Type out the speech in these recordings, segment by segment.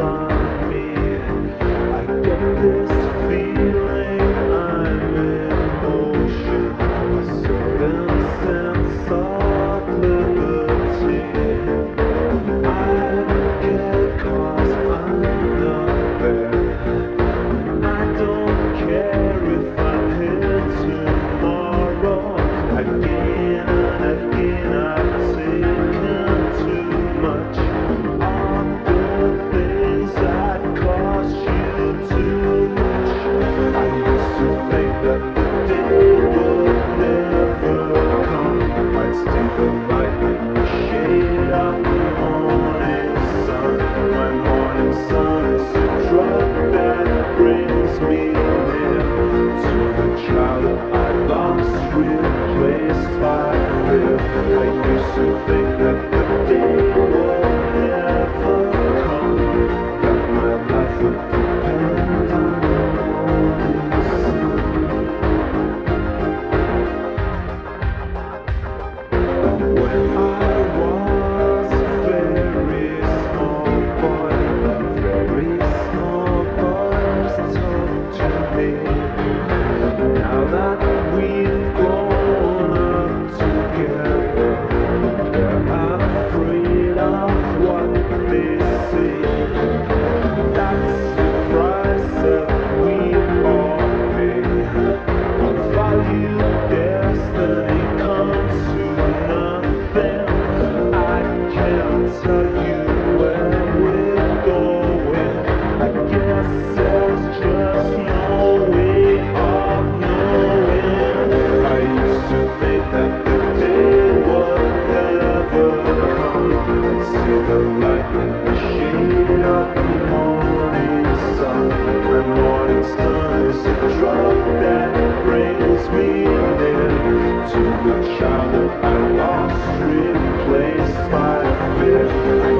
Bye. will by my. I used to think. child that I lost replaced by fear.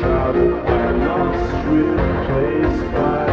shadow, I lost replaced by